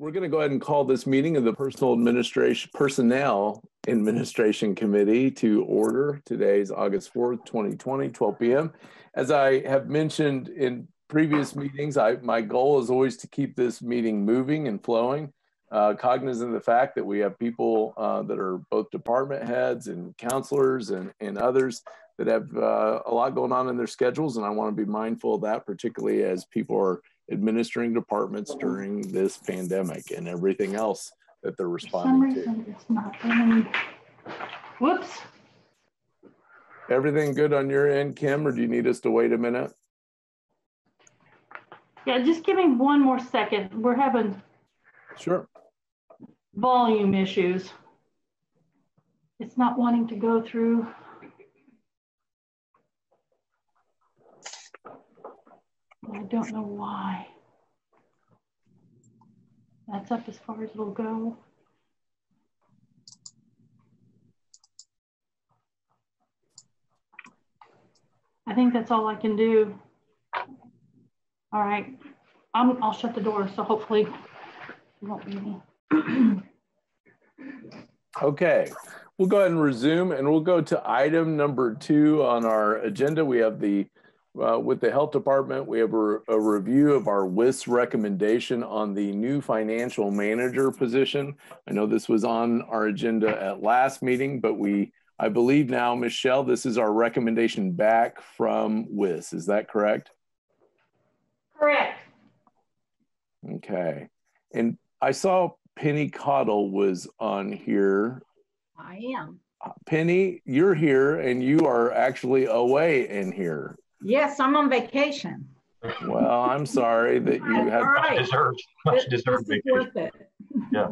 We're going to go ahead and call this meeting of the Personal Administration Personnel Administration Committee to order. Today is August 4th, 2020, 12 p.m. As I have mentioned in previous meetings, I, my goal is always to keep this meeting moving and flowing, uh, cognizant of the fact that we have people uh, that are both department heads and counselors and, and others that have uh, a lot going on in their schedules. And I want to be mindful of that, particularly as people are administering departments during this pandemic and everything else that they're responding to. It's not. Whoops. Everything good on your end, Kim, or do you need us to wait a minute? Yeah, just give me one more second. We're having sure volume issues. It's not wanting to go through. I don't know why. That's up as far as it'll go. I think that's all I can do. All right, I'm, I'll shut the door, so hopefully you won't be me. okay, we'll go ahead and resume and we'll go to item number two on our agenda. We have the uh, with the health department, we have a, a, review of our WIS recommendation on the new financial manager position. I know this was on our agenda at last meeting, but we, I believe now, Michelle, this is our recommendation back from WIS. Is that correct? Correct. Okay. And I saw Penny Caudle was on here. I am. Penny, you're here and you are actually away in here. Yes, I'm on vacation. Well, I'm sorry that you have right. deserved, much deserved vacation. Yeah.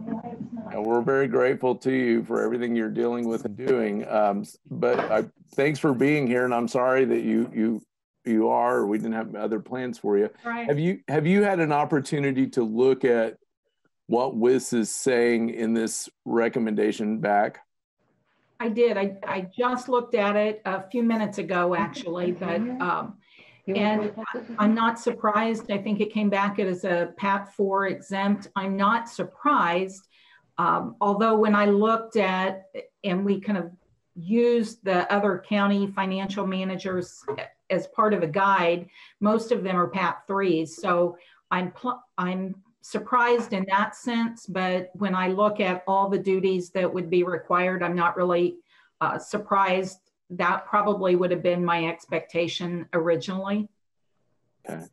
And we're very grateful to you for everything you're dealing with and doing. Um, but I, thanks for being here, and I'm sorry that you you you are. We didn't have other plans for you. Right. Have you have you had an opportunity to look at what WIS is saying in this recommendation back? I did. I, I just looked at it a few minutes ago, actually, but um, and I'm not surprised. I think it came back as a PAT 4 exempt. I'm not surprised. Um, although when I looked at and we kind of used the other county financial managers as part of a guide, most of them are PAT 3s. So I'm I'm surprised in that sense, but when I look at all the duties that would be required, I'm not really uh, surprised. That probably would have been my expectation originally. Okay,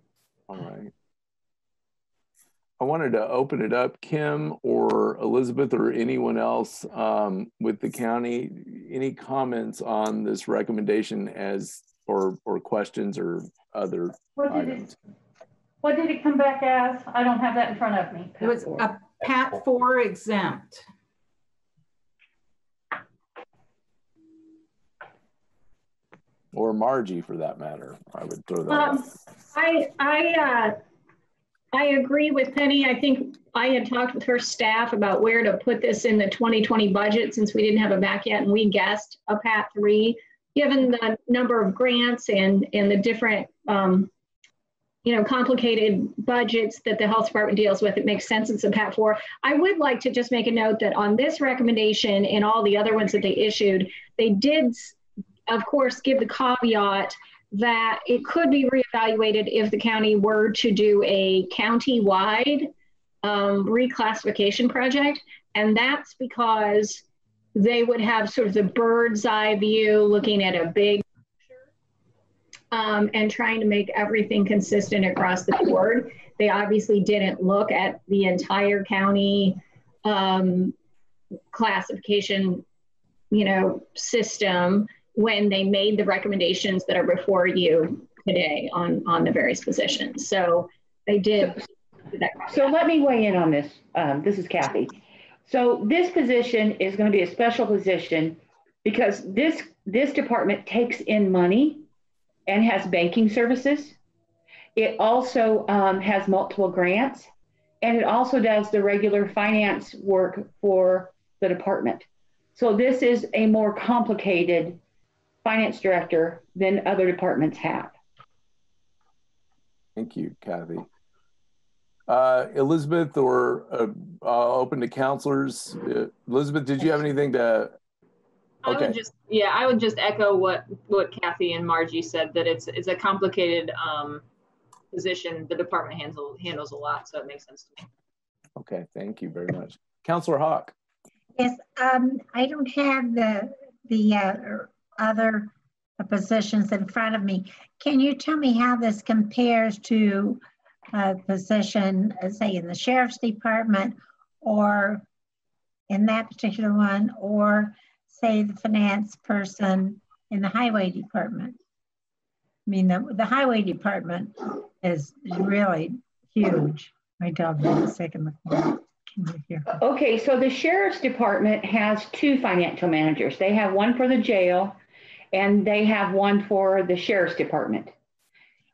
all right. I wanted to open it up, Kim or Elizabeth or anyone else um, with the county. Any comments on this recommendation as or or questions or other what items? It, what did it come back as? I don't have that in front of me. It was a PAT 4 exempt. Or Margie for that matter. I would throw that um, I, I, uh, I agree with Penny. I think I had talked with her staff about where to put this in the 2020 budget since we didn't have a back yet and we guessed a PAT 3 given the number of grants and, and the different um, you know, complicated budgets that the health department deals with, it makes sense it's a PAT 4. I would like to just make a note that on this recommendation and all the other ones that they issued, they did, of course, give the caveat that it could be reevaluated if the county were to do a county-wide um, reclassification project. And that's because they would have sort of the bird's eye view looking at a big um, and trying to make everything consistent across the board. They obviously didn't look at the entire county um, classification, you know, system when they made the recommendations that are before you today on on the various positions. So they did. So let me weigh in on this. Um, this is Kathy. So this position is going to be a special position because this this department takes in money and has banking services. It also um, has multiple grants and it also does the regular finance work for the department. So this is a more complicated finance director than other departments have. Thank you, Kathy. Uh, Elizabeth or uh, uh, open to counselors. Uh, Elizabeth, did you have anything to? I Okay. would just, yeah, I would just echo what, what Kathy and Margie said, that it's, it's a complicated, um, position. The department handles, handles a lot, so it makes sense to me. Okay, thank you very much. Counselor Hawk. Yes, um, I don't have the, the, uh, other positions in front of me. Can you tell me how this compares to a position, uh, say, in the sheriff's department or in that particular one, or say the finance person in the highway department? I mean, the, the highway department is really huge. My dog is sick in the corner. Can you hear? Okay, so the sheriff's department has two financial managers. They have one for the jail and they have one for the sheriff's department.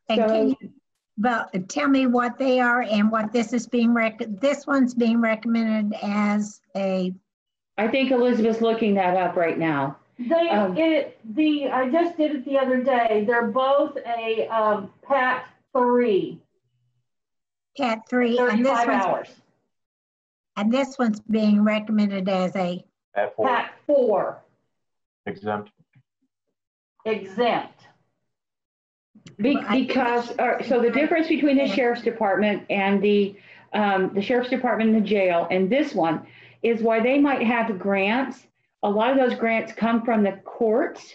And can So, you, well, tell me what they are and what this is being rec, this one's being recommended as a, I think Elizabeth's looking that up right now. They, Um, it, the, I just did it the other day. They're both a, um, PAT three, Cat three, and this thirty-five one's, hours. and this one's being recommended as a, At four PAT four exempt. exempt. Be- Well, I Because, it's- so the difference between the sheriff's department and the, um, the sheriff's department and the jail and this one is why they might have grants. A lot of those grants come from the courts.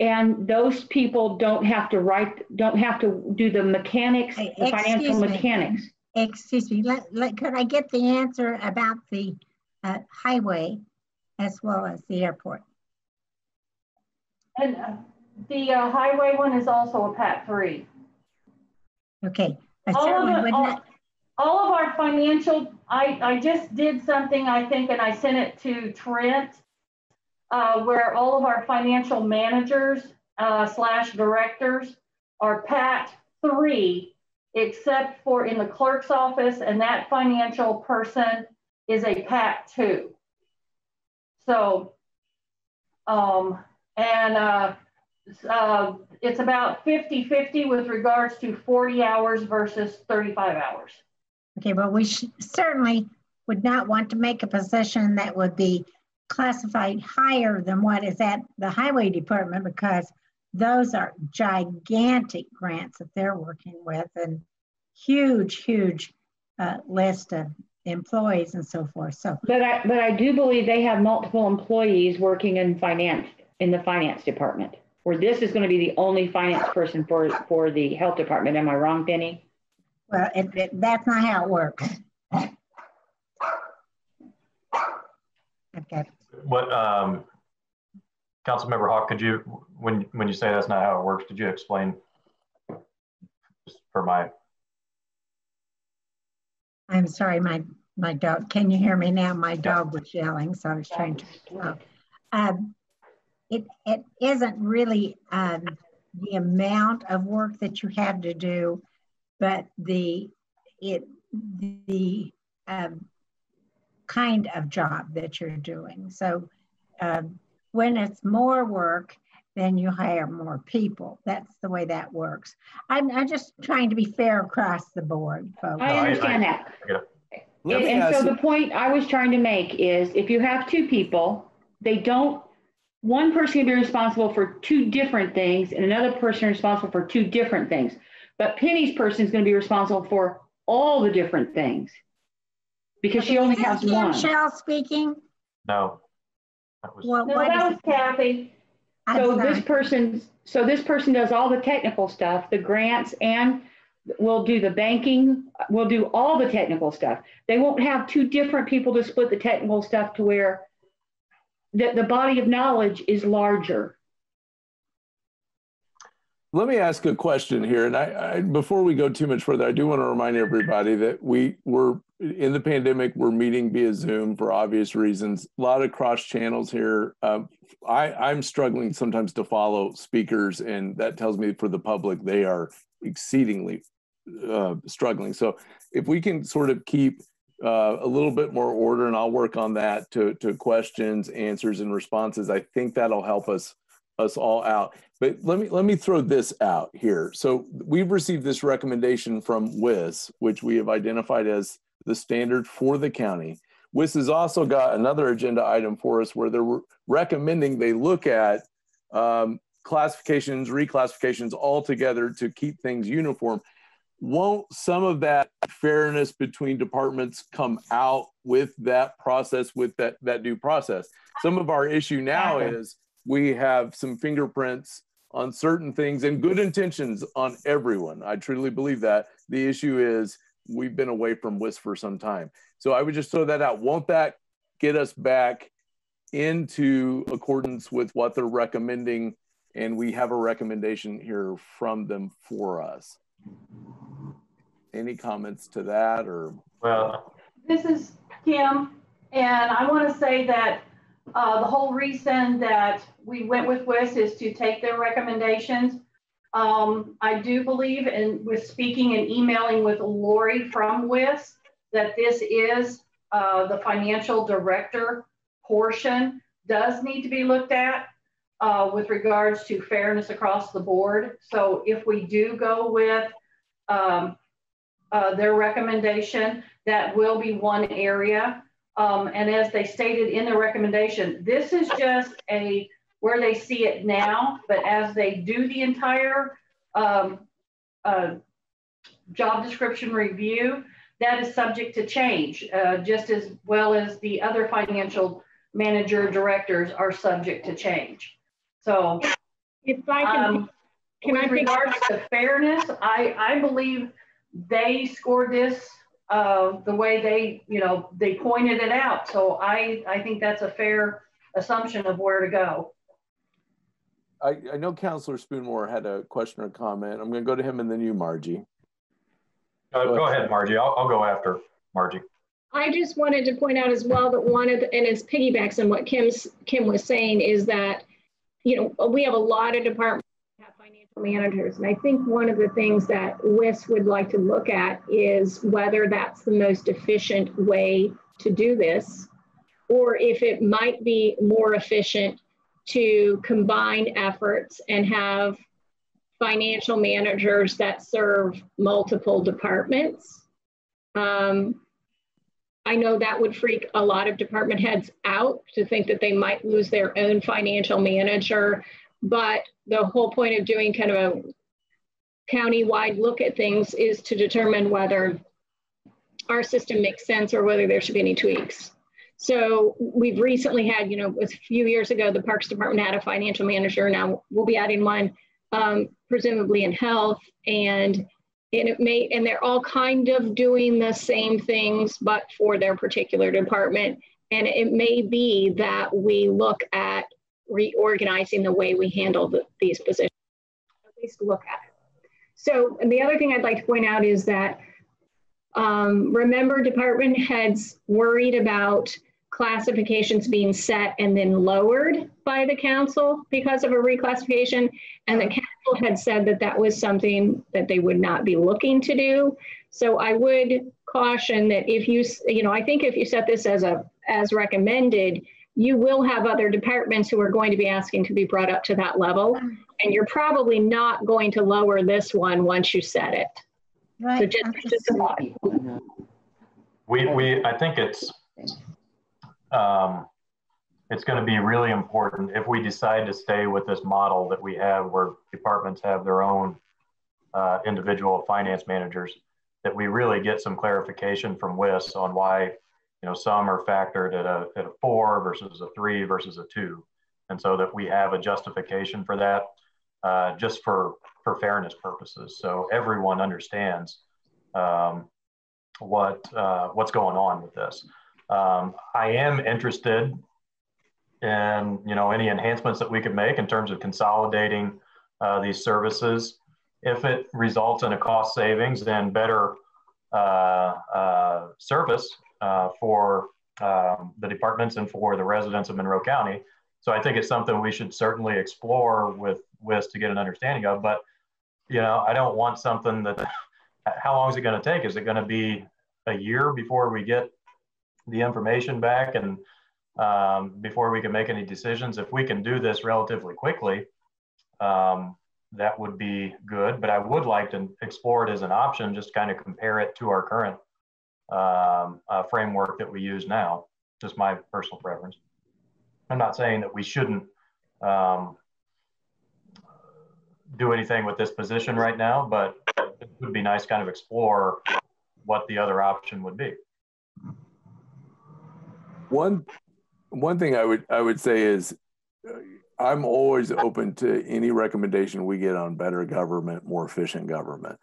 And those people don't have to write, don't have to do the mechanics, the Hey, financial excuse me. mechanics. excuse me, let, let, could I get the answer about the uh, highway as well as the airport? And uh, the uh, highway one is also a PAT three. Okay. I All of certainly it- would all- not, All of our financial, I, I just did something, I think, and I sent it to Trent, uh, where all of our financial managers, uh, slash directors are PAT three, except for in the clerk's office, and that financial person is a PAT two. So, um, and, uh, uh, it's about 50-50 with regards to 40 hours versus 35 hours. Okay, well, we certainly would not want to make a position that would be classified higher than what is at the highway department because those are gigantic grants that they're working with and huge, huge uh, list of employees and so forth. So But I, but I do believe they have multiple employees working in finance, in the finance department. Where this is gonna be the only finance person for, for the health department. Am I wrong, Penny? Well, it, it, that's not how it works. Okay, What, um, Councilmember Hawk, could you, when, when you say that's not how it works, could you explain? Just For my, I'm sorry, my, my dog, can you hear me now? My dog was yelling, so I was trying to. slow. Um, It, it isn't really um, the amount of work that you have to do, but the, it, the um, kind of job that you're doing. So um, when it's more work, then you hire more people. That's the way that works. I'm, I'm just trying to be fair across the board, folks. I I- understand that. Let And and so you- the point I was trying to make is if you have two people, they don't, one person can be responsible for two different things and another person responsible for two different things. But Penny's person is going to be responsible for all the different things because she only Is this has Kim one. Shell speaking? no. That was, Well, No, what that is was Kathy. I'm So sorry. this person, so this person does all the technical stuff, the grants, and will do the banking, will do all the technical stuff. They won't have two different people to split the technical stuff to where the, the body of knowledge is larger. Let me ask a question here, and I, I before we go too much further, I do want to remind everybody that we were in the pandemic. We're meeting via Zoom for obvious reasons. A lot of cross channels here. Um, I, I'm struggling sometimes to follow speakers, and that tells me for the public they are exceedingly uh, struggling. So if we can sort of keep uh, a little bit more order, and I'll work on that to to questions, answers, and responses. I think that'll help us us all out. But let me let me throw this out here. So we've received this recommendation from WIS, which we have identified as the standard for the county. WIS has also got another agenda item for us where they're recommending they look at um, classifications, reclassifications all together to keep things uniform. Won't some of that fairness between departments come out with that process, with that, that due process? Some of our issue now is we have some fingerprints on certain things and good intentions on everyone. I truly believe that. The issue is we've been away from WIS for some time. So I would just throw that out. Won't that get us back into accordance with what they're recommending? And we have a recommendation here from them for us. Any comments to that or? Well, this is Kim, and I want to say that uh, the whole reason that we went with WIS is to take their recommendations. Um, I do believe, and with speaking and emailing with Lori from WIS, that this is uh, the financial director portion does need to be looked at uh, with regards to fairness across the board. So if we do go with um, uh, their recommendation, that will be one area. Um, and as they stated in the recommendation, this is just a where they see it now, but as they do the entire um, uh, job description review, that is subject to change, uh, just as well as the other financial manager directors are subject to change. So, if I can, um, can with I regards to fairness, I I believe they scored this uh, the way they you know they pointed it out. So I I think that's a fair assumption of where to go. I, I know Councillor Spoonmore had a question or comment. I'm going to go to him and then you, Margie. Uh, go, ahead, Margie. I'll, I'll go after Margie. I just wanted to point out as well that one of the, and it's piggybacks on what Kim's Kim was saying is that, you know, we have a lot of departments have financial managers. And I think one of the things that WIS would like to look at is whether that's the most efficient way to do this, or if it might be more efficient to combine efforts and have financial managers that serve multiple departments. Um, I know that would freak a lot of department heads out to think that they might lose their own financial manager. But the whole point of doing kind of a county-wide look at things is to determine whether our system makes sense or whether there should be any tweaks. So we've recently had, you know, a few years ago, the Parks Department had a financial manager. Now we'll be adding one um, presumably in health and and it may and they're all kind of doing the same things but for their particular department and it may be that we look at reorganizing the way we handle the, these positions at least look at it so the other thing i'd like to point out is that um, remember department heads worried about classifications being set and then lowered by the council because of a reclassification. And the council had said that that was something that they would not be looking to do. So I would caution that if you, you know, I think if you set this as a, as recommended, you will have other departments who are going to be asking to be brought up to that level. And you're probably not going to lower this one once you set it. Right. So just, just we, we, I think it's, um, it's going to be really important if we decide to stay with this model that we have where departments have their own uh, individual finance managers that we really get some clarification from WIS on why you know some are factored at a, at a four versus a three versus a two. And so that we have a justification for that uh, just for for fairness purposes. So everyone understands um, what uh, what's going on with this. Um, I am interested in you know any enhancements that we could make in terms of consolidating uh, these services. If it results in a cost savings and better uh, uh, service uh, for um, the departments and for the residents of Monroe County. So I think it's something we should certainly explore with WIS to get an understanding of. But you know, I don't want something that. How long is it going to take? Is it going to be a year before we get the information back and um, before we can make any decisions. If we can do this relatively quickly, um, that would be good. But I would like to explore it as an option, just kind of compare it to our current um, uh, framework that we use now. Just my personal preference. I'm not saying that we shouldn't um, do anything with this position right now, but it would be nice kind of explore what the other option would be. One one thing I would I would say is I'm always open to any recommendation we get on better government, more efficient government.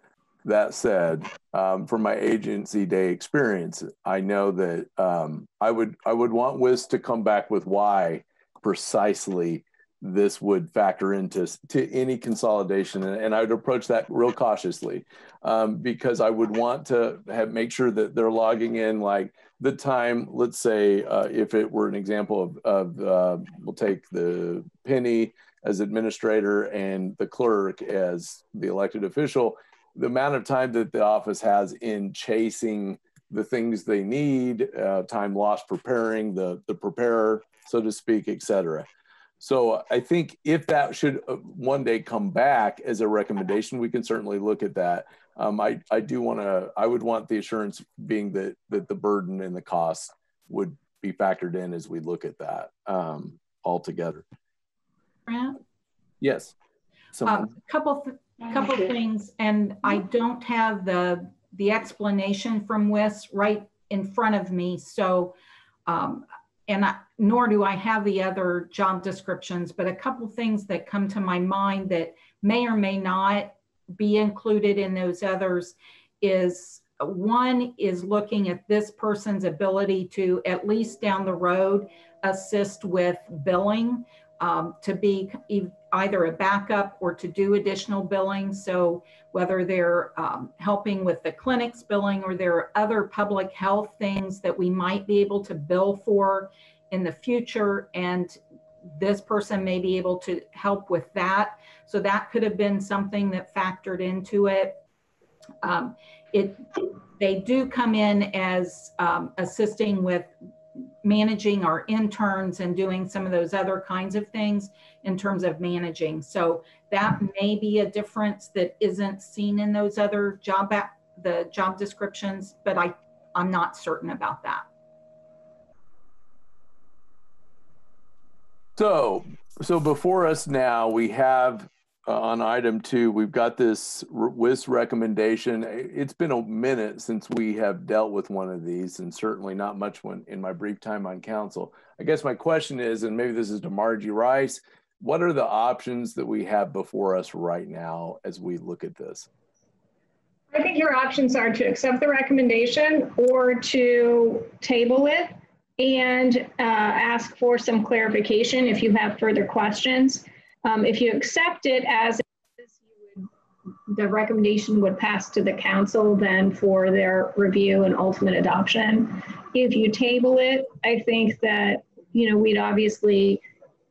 That said, um, from my agency day experience, I know that um, I would I would want WIS to come back with why precisely this would factor into to any consolidation and, and i would approach that real cautiously um, because i would want to have make sure that they're logging in like the time let's say uh, if it were an example of, of uh, we'll take the penny as administrator and the clerk as the elected official the amount of time that the office has in chasing the things they need uh, time lost preparing the the preparer so to speak et cetera so I think if that should uh, one day come back as a recommendation, we can certainly look at that. Um, I, I do want to, I would want the assurance being that, that the burden and the cost would be factored in as we look at that um, altogether. Grant? Yes. A um, couple, th couple things, and I don't have the the explanation from WIS right in front of me. So um, and I, nor do I have the other job descriptions, but a couple things that come to my mind that may or may not be included in those others is one is looking at this person's ability to at least down the road assist with billing um, to be either a backup or to do additional billing. So whether they're um, helping with the clinic's billing or there are other public health things that we might be able to bill for in the future and this person may be able to help with that. So that could have been something that factored into it. Um, it they do come in as um, assisting with managing our interns and doing some of those other kinds of things in terms of managing. So that may be a difference that isn't seen in those other job the job descriptions, but I, I'm not certain about that. So, so before us now, we have uh, on item two, we've got this WIS recommendation. It's been a minute since we have dealt with one of these, and certainly not much when in my brief time on council. I guess my question is, and maybe this is to Margie Rice, what are the options that we have before us right now as we look at this? I think your options are to accept the recommendation or to table it and uh, ask for some clarification if you have further questions. Um, if you accept it as would, the recommendation would pass to the council then for their review and ultimate adoption. If you table it, I think that, you know, we'd obviously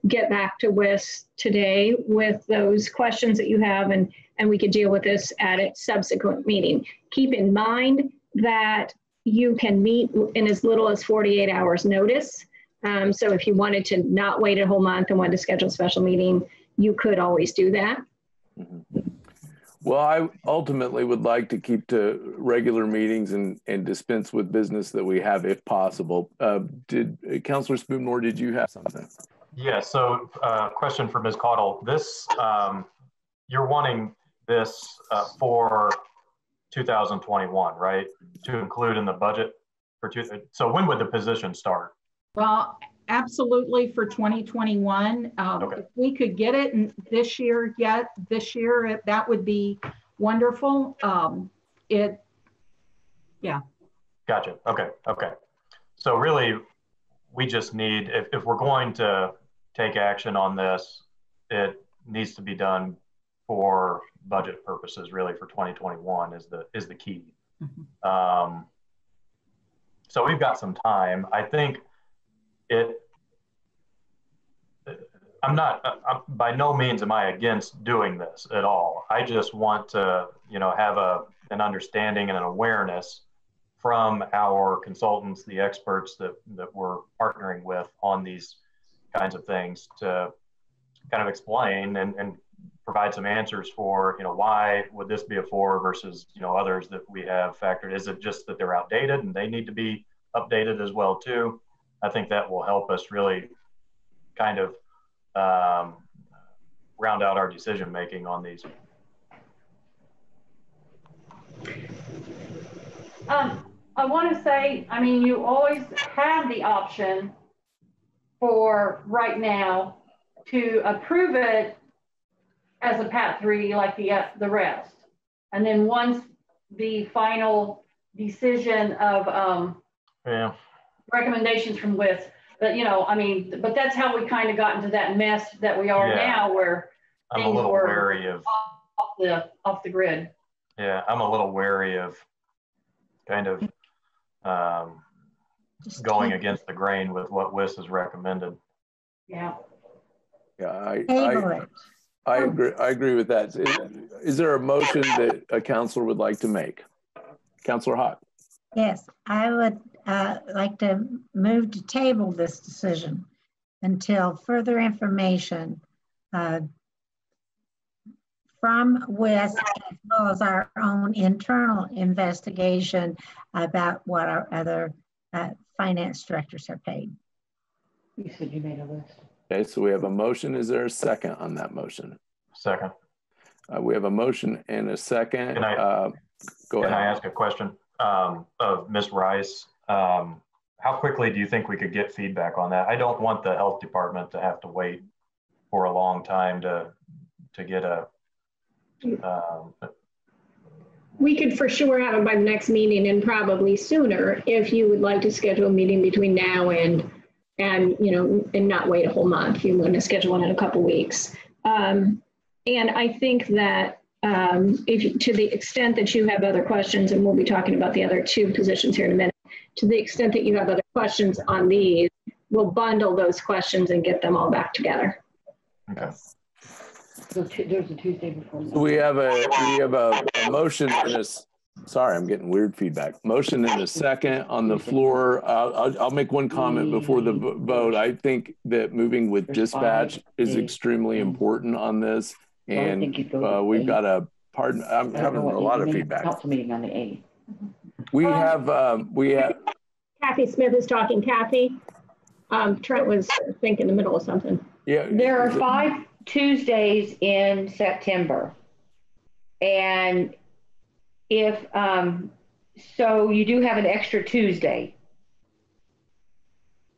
get back to WIS today with those questions that you have and, and we could deal with this at a subsequent meeting. Keep in mind that you can meet in as little as 48 hours notice. Um, so if you wanted to not wait a whole month and wanted to schedule a special meeting, you could always do that. Mm-hmm. Well, I ultimately would like to keep to regular meetings and, and dispense with business that we have if possible. Uh, did uh, Councillor Spoonmore, did you have something? Yeah, so uh, question for Ms. Caudle. This, um, you're wanting this uh, for 2021, right? To include in the budget for two. So when would the position start? Well, absolutely for 2021. Um, okay. If we could get it this year yet, this year, it, that would be wonderful. Um, it, yeah. Gotcha. Okay. Okay. So really, we just need, if, if we're going to take action on this, it needs to be done for budget purposes really for 2021 is the is the key mm-hmm. um, so we've got some time i think it i'm not I'm, by no means am i against doing this at all i just want to you know have a an understanding and an awareness from our consultants, the experts that, that we're partnering with on these kinds of things to kind of explain and, and provide some answers for, you know, why would this be a four versus, you know, others that we have factored? Is it just that they're outdated and they need to be updated as well too? I think that will help us really kind of um, round out our decision making on these. Um, I want to say, I mean, you always have the option for right now to approve it as a PAT three like the, uh, the rest. And then once the final decision of um, Yeah, recommendations from WIS, but you know, I mean, but that's how we kind of got into that mess that we are Yeah. now where I'm a Things little were- wary of, off the, off the grid. yeah, I'm a little wary of kind of um, going against the grain with what WIS has recommended. Yeah. Yeah, I, I. I agree, I agree with that. Is, is there a motion that a counselor would like to make? Counselor Hott, Yes, I would uh, like to move to table this decision until further information uh, from WIS as well as our own internal investigation about what our other uh, finance directors are paid. You said you made a list. okay, so we have a motion. Is there a second on that motion? Second, Uh, we have a motion and a second. Can I- Uh, Go can I ahead. ask a question um, of Ms. Rice? Um, how quickly do you think we could get feedback on that? I don't want the health department to have to wait for a long time to to get a. Um, We could for sure have it by the next meeting and probably sooner if you would like to schedule a meeting between now and, and, you know, and not wait a whole month. You want to schedule one in a couple weeks. Um, and I think that um, if, to the extent that you have other questions, and we'll be talking about the other two positions here in a minute, to the extent that you have other questions on these, we'll bundle those questions and get them all back together. okay. So Tu- There's a Tuesday before. So We have a, we have a, a motion and a, s- sorry, I'm getting weird feedback. Motion and a second on the floor. Uh, I'll, I'll make one comment before the vote. I think that moving with dispatch is extremely important on this. Well, I think And uh, we've got a, pardon, I'm having a lot of mean, feedback. Council meeting on the eighth. We have, um, we have, Kathy Smith is talking. Kathy, um, Trent was, I think, in the middle of something. yeah. There are is it- five Tuesdays in September. And if, um, so you do have an extra Tuesday.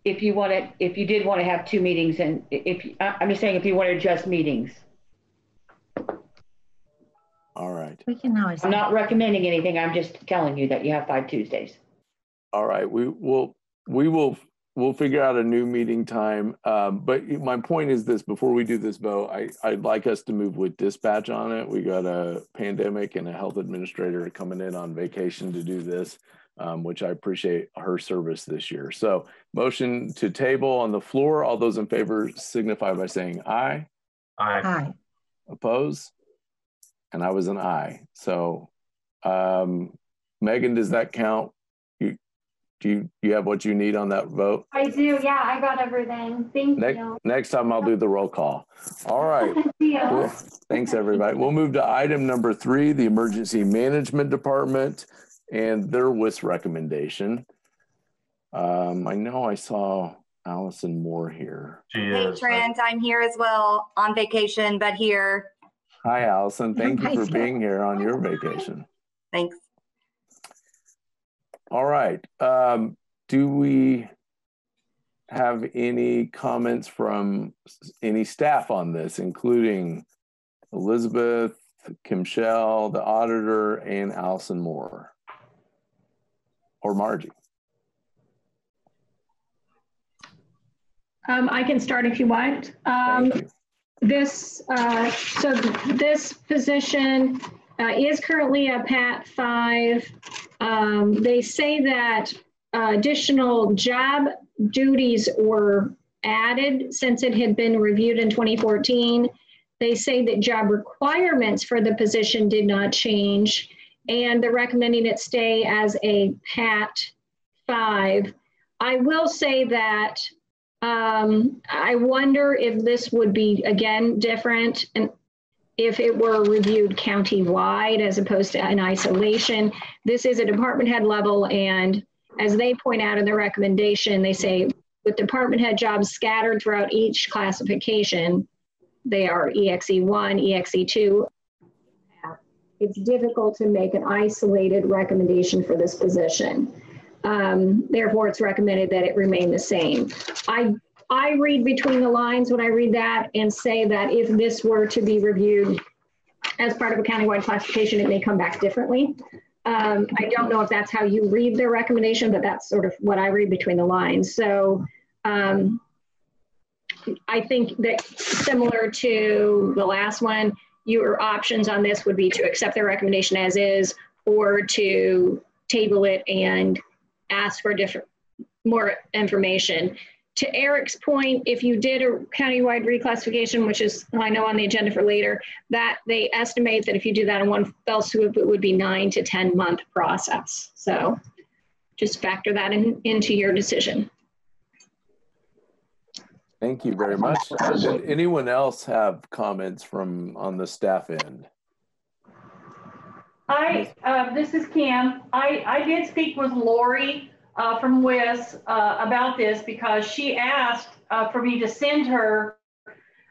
If you want to, if you did want to have two meetings and if, I- I'm just saying if you want to adjust meetings. All right. We can always. I'm not recommending anything. I'm just telling you that you have five Tuesdays. All right, we will, we will, we'll figure out a new meeting time. Um, but my point is this, before we do this vote, I, I'd like us to move with dispatch on it. We got a pandemic and a health administrator coming in on vacation to do this, um, which I appreciate her service this year. So motion to table on the floor. All those in favor signify by saying aye. I, Aye. Oppose? And I was an I. So, um, Megan, does that count? You, do you, you have what you need on that vote? I do. Yeah, I got everything. Thank Next, you. next time I'll do the roll call. All right. See. Cool. Thanks, everybody. We'll move to item number three, the Emergency Management Department and their WIS recommendation. Um, I know I saw Allison Moore here. she Hey, is. Trent, I'm here as well on vacation, but here. Hi, Allison. Thank you for being here on your vacation. Thanks. All right. Um, do we have any comments from any staff on this, including Elizabeth, Kim Shell, the auditor, and Allison Moore? Or Margie? Um, I can start if you want. Um, Thank you. This, uh, so this position uh, is currently a PAT 5. Um, They say that uh, additional job duties were added since it had been reviewed in 2014. They say that job requirements for the position did not change. and they're recommending it stay as a PAT 5. I will say that um, I wonder if this would be, again, different and if it were reviewed county-wide as opposed to in isolation. This is a department head level, and as they point out in their recommendation, they say with department head jobs scattered throughout each classification, they are EXE1, EXE2. It's difficult to make an isolated recommendation for this position. Um, therefore, it's recommended that it remain the same. I, I read between the lines when I read that and say that if this were to be reviewed as part of a countywide classification, it may come back differently. Um, I don't know if that's how you read their recommendation, but that's sort of what I read between the lines. So um, I think that similar to the last one, your options on this would be to accept their recommendation as is or to table it and ask for different more information. To Eric's point, if you did a countywide reclassification, which is I know on the agenda for later, that they estimate that if you do that in one fell swoop, it would be nine to 10 month process. So just factor that in, into your decision. Thank you very much. Did anyone else have comments from on the staff end? I, uh, this is Kim. I, I did speak with Lori uh, from WIS uh, about this because she asked uh, for me to send her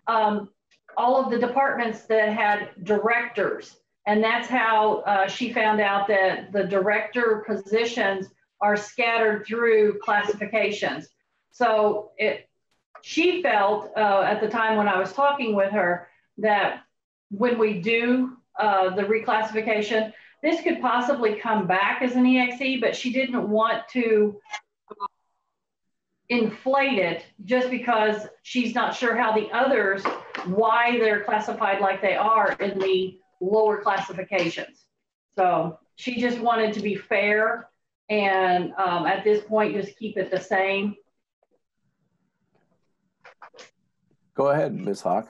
um, all of the departments that had directors. And that's how uh, she found out that the director positions are scattered through classifications. So it, she felt uh, at the time when I was talking with her that when we do uh, the reclassification, this could possibly come back as an EXE, but she didn't want to inflate it just because she's not sure how the others, why they're classified like they are in the lower classifications. So she just wanted to be fair and um, at this point, just keep it the same. Go ahead, Ms. Hawk.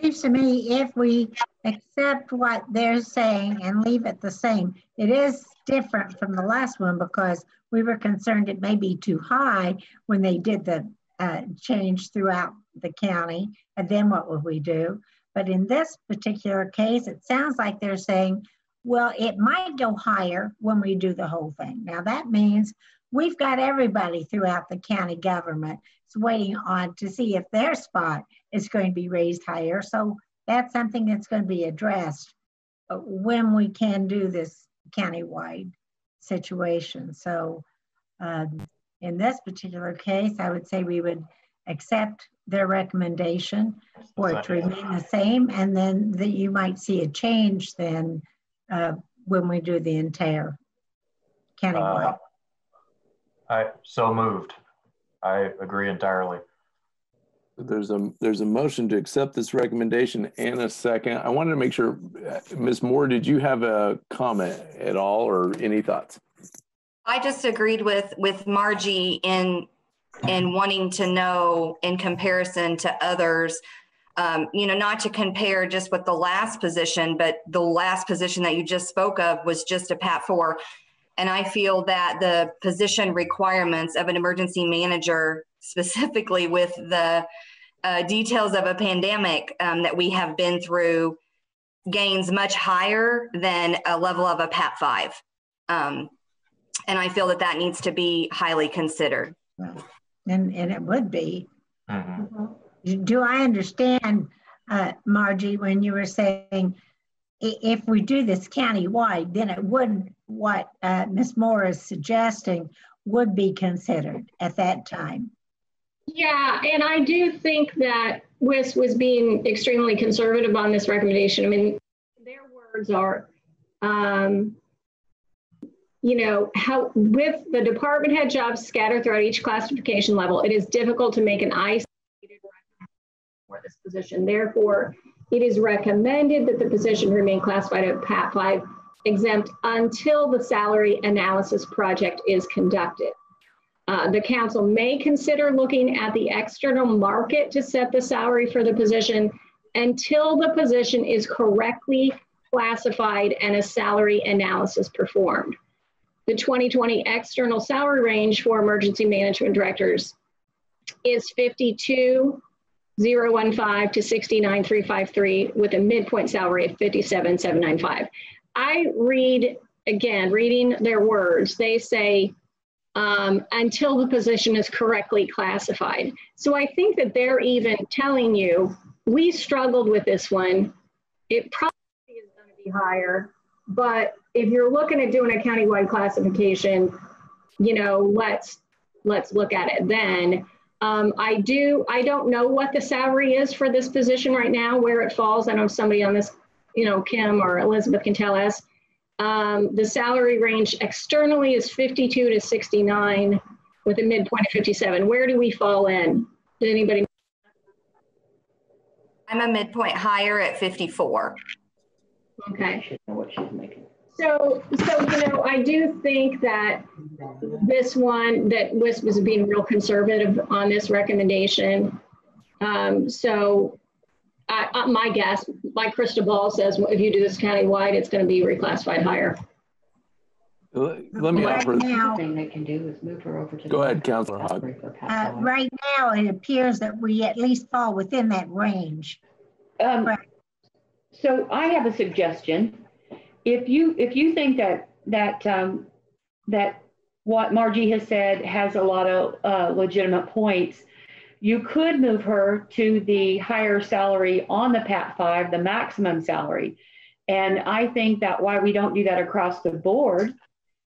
Seems to me if we accept what they're saying and leave it the same, it is different from the last one because we were concerned it may be too high when they did the uh, change throughout the county. And then what would we do? But in this particular case, it sounds like they're saying, well, it might go higher when we do the whole thing. Now that means we've got everybody throughout the county government waiting on to see if their spot is going to be raised higher. So that's something that's going to be addressed uh, when we can do this countywide situation. So um, in this particular case, I would say we would accept their recommendation for it to remain the same, and then that you might see a change then uh, when we do the entire countywide. Uh, I so moved. I agree entirely. There's a there's a motion to accept this recommendation and a second. I wanted to make sure, Ms. Moore, did you have a comment at all or any thoughts? I just agreed with with Margie in in wanting to know in comparison to others, um, you know, not to compare just with the last position, but the last position that you just spoke of was just a PAT four. And I feel that the position requirements of an emergency manager, specifically with the uh, details of a pandemic um, that we have been through, gains much higher than a level of a PAT 5. Um, and I feel that that needs to be highly considered. And, and it would be. Mm-hmm. Do I understand, uh, Margie, when you were saying if we do this county-wide, then it would, what uh, Ms. Moore is suggesting would be considered at that time. Yeah, and I do think that WIS was being extremely conservative on this recommendation. I mean, their words are, um, you know, how with the department head jobs scattered throughout each classification level, it is difficult to make an isolated for this position. Therefore, it is recommended that the position remain classified at PAT 5 exempt until the salary analysis project is conducted. Uh, the council may consider looking at the external market to set the salary for the position until the position is correctly classified and a salary analysis performed. The 2020 external salary range for emergency management directors is 52,015 to 69,353 with a midpoint salary of 57,795. I read, again, reading their words, they say um, until the position is correctly classified. So I think that they're even telling you, we struggled with this one. It probably is going to be higher, but if you're looking at doing a countywide classification, you know, let's let's look at it then. Um, I do. I don't know what the salary is for this position right now, where it falls. I don't know if somebody on this, you know, Kim or Elizabeth can tell us. Um, the salary range externally is 52 to 69 with a midpoint of 57. Where do we fall in? Did anybody? I'm a midpoint higher at 54. Okay. So, so you know, I do think that this one that was was being real conservative on this recommendation. Um, so, I, I, my guess, my crystal ball says, if you do this countywide, it's going to be reclassified higher. Let, let me right offer. now, thing they can do is move her over to. Go the ahead, Councilor Hawk. salary for Pat uh, right now, it appears that we at least fall within that range. Um, Right. so I have a suggestion. If you, if you think that, that, um, that what Margie has said has a lot of, uh, legitimate points, you could move her to the higher salary on the PAT five, the maximum salary. And I think that why we don't do that across the board,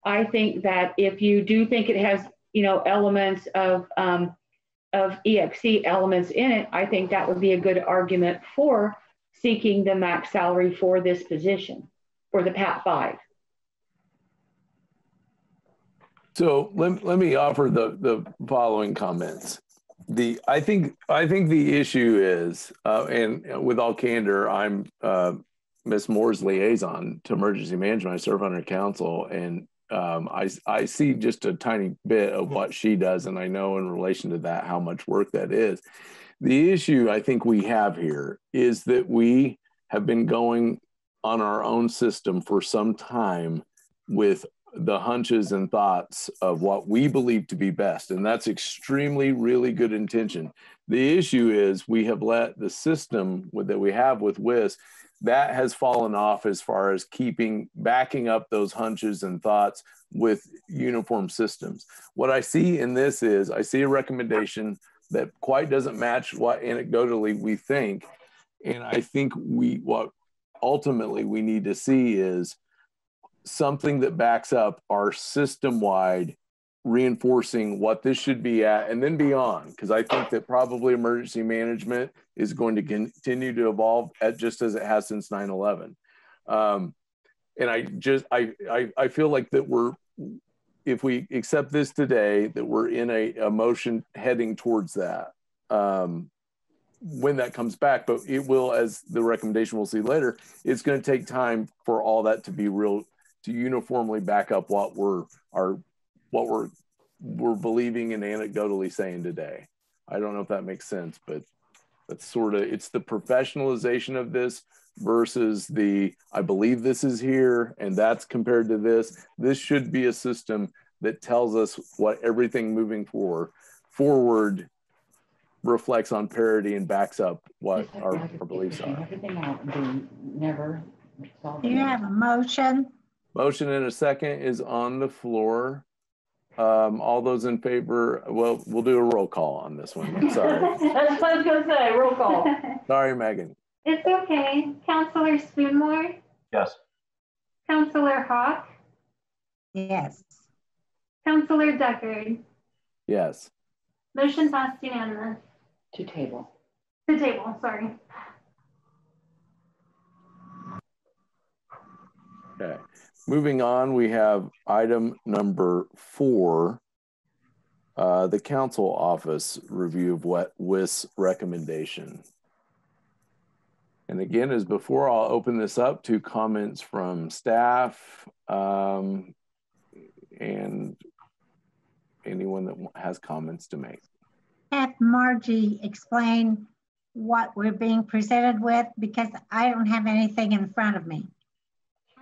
I think that if you do think it has, you know, elements of, um, of EXC elements in it, I think that would be a good argument for seeking the max salary for this position, for the PAT five. So let, let me offer the, the following comments. The, I think, I think the issue is, uh, and with all candor, I'm, uh, Ms. Moore's liaison to emergency management. I serve on her council and, um, I, I see just a tiny bit of what she does. And I know in relation to that, how much work that is. The issue I think we have here is that we have been going on our own system for some time with the hunches and thoughts of what we believe to be best. And that's extremely, really good intention. The issue is we have let the system with, that we have with WIS, that has fallen off as far as keeping, backing up those hunches and thoughts with uniform systems. What I see in this is I see a recommendation that quite doesn't match what anecdotally we think. And I think we, what ultimately we need to see is something that backs up our system wide reinforcing what this should be at and then beyond because i think that probably emergency management is going to continue to evolve at just as it has since 9-11 um, and i just I, I i feel like that we're if we accept this today that we're in a, a motion heading towards that. Um, when that comes back but it will as the recommendation we'll see later it's going to take time for all that to be real to uniformly back up what we're our what we're we're believing and anecdotally saying today. I don't know if that makes sense, but that's sort of it's the professionalization of this versus the I believe this is here and that's compared to this. This should be a system that tells us what everything moving forward forward reflects on parity and backs up what our, our beliefs are. Everything out and do never Do you have a motion? Motion and a second is on the floor. Um, all those in favor, well, we'll do a roll call on this one. I'm sorry. That's what I was gonna say, roll call. Sorry, Megan. It's okay. Counselor Spoonmore, Yes. Counselor Hawk, Yes. Counselor Deckard. Yes. Motion passed unanimous. To table. The table, sorry. Okay. Moving on, we have item number four. Uh, the council office review of what WIS recommendation. And again, as before, I'll open this up to comments from staff um, and anyone that has comments to make. Have Margie explain what we're being presented with because I don't have anything in front of me.